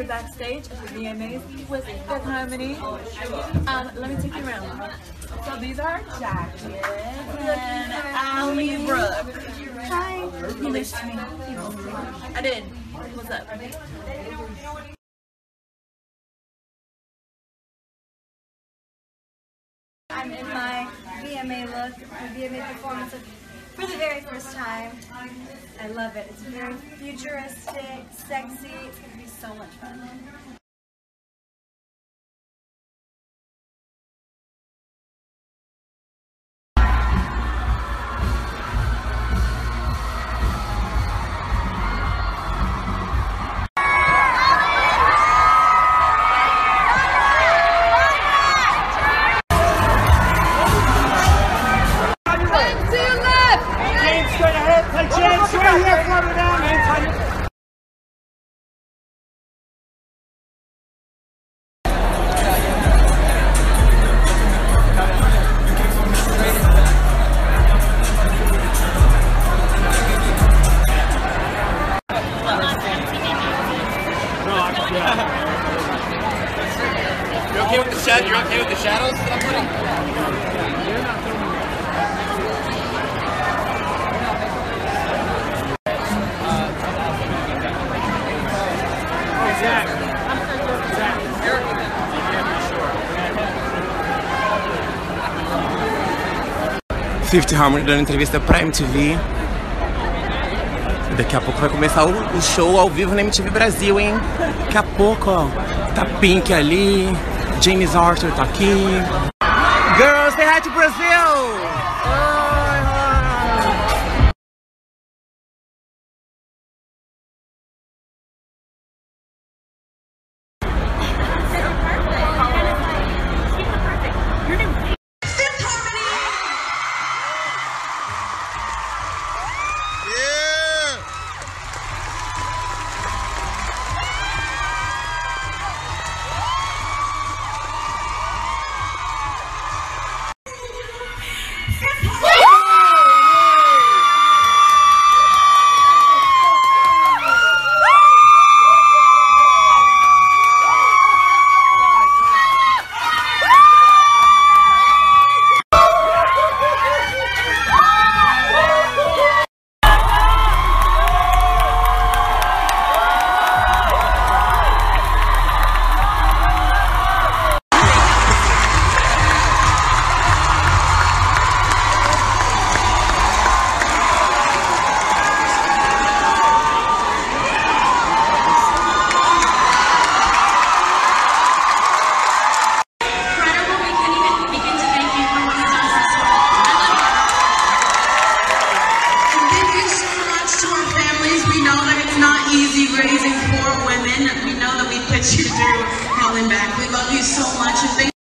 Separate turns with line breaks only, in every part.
You're backstage at the VMAs with Fifth Harmony. Um, let me take you around. So these are jackets. And Ally Brooke. Hi. You missed me. I did. What's up?
I'm in my VMA look, my VMA performance for the very first time. I love it. It's very futuristic, sexy. It's going to be so much fun.
Fifth Harmony dando entrevista pra MTV. Daqui a pouco vai começar o, o show ao vivo na MTV Brasil, hein? Daqui a pouco, ó. Tá Pink ali, James Arthur tá aqui. Girls, say hi to Brazil!
incredible. We
know that it's not easy raising four women. We know that we put you through hell back. We love you so much and thank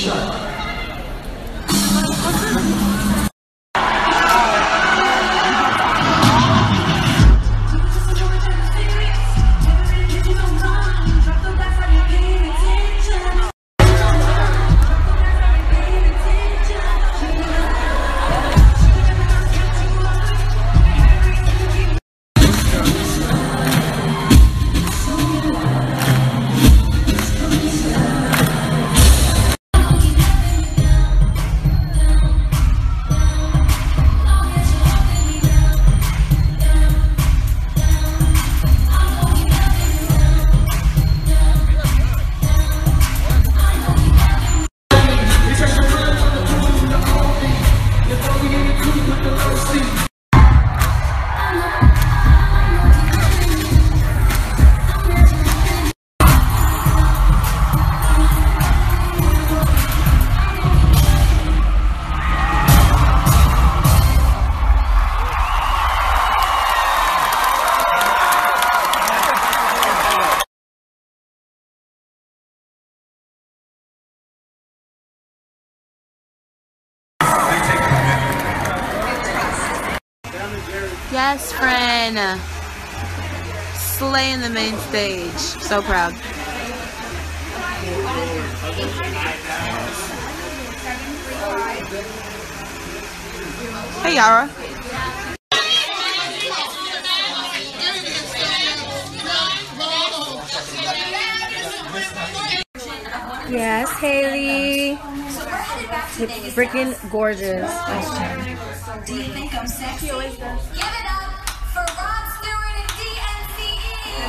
Thank Slaying the main stage. So proud. Hey Yara.
Yes, Haley. It's freaking gorgeous.
Do you think I'm sexy?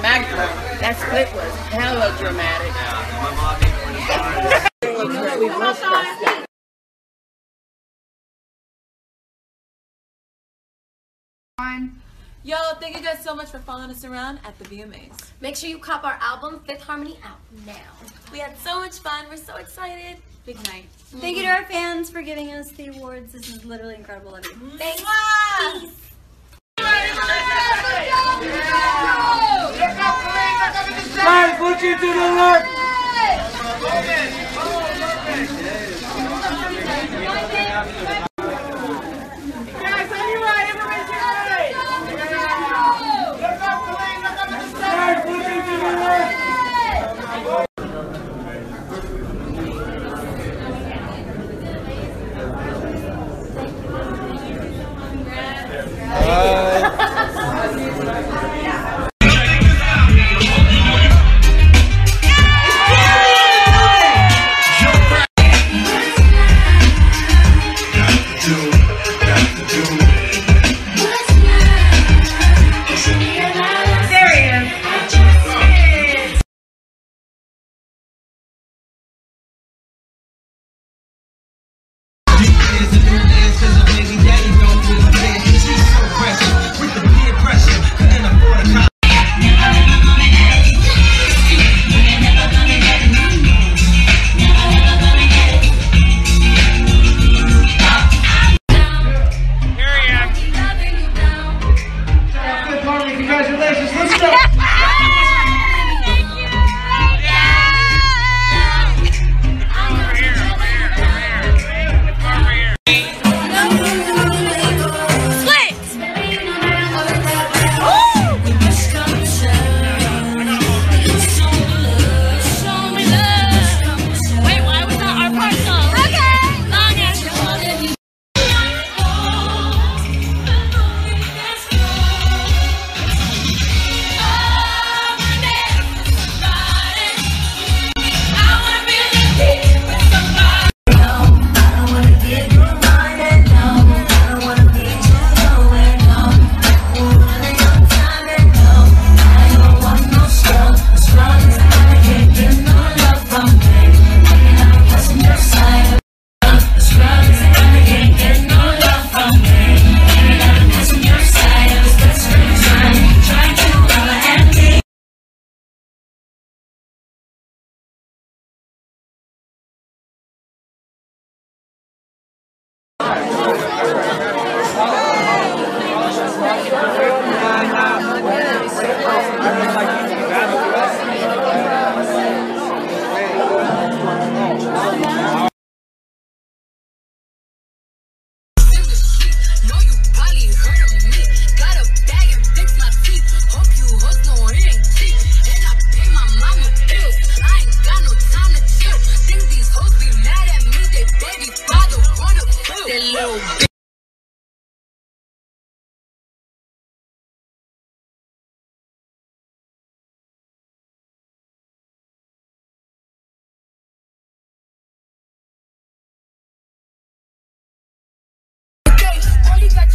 dramatic. though. That split was hella dramatic. Yo, thank you guys so much for following us around at the VMAs.
Make sure you cop our album, Fifth Harmony, out now.
We had so much fun. We're so excited. Big night.
Thank you to our fans for giving us the awards. This is literally incredible. Love you.
Thanks.
Slide, you to the left.